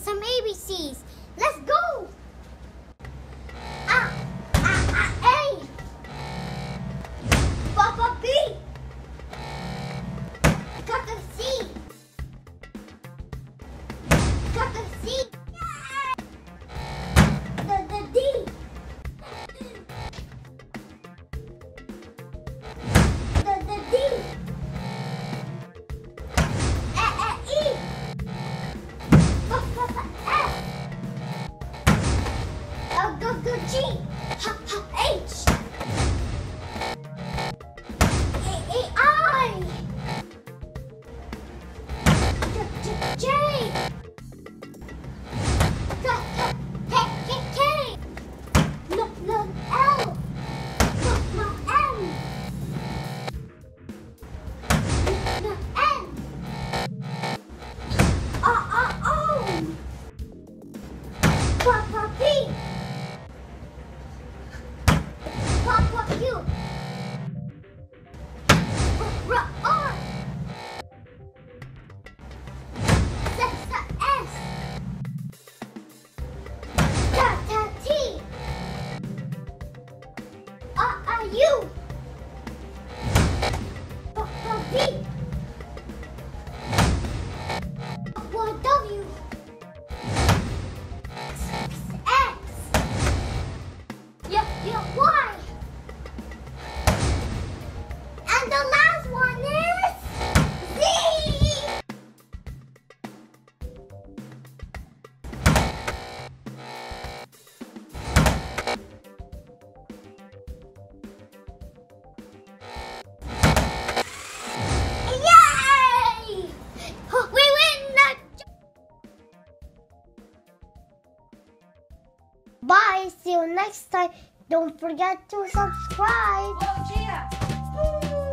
some ABCs. Papa. guys. See you next time. Don't forget to subscribe. Oh,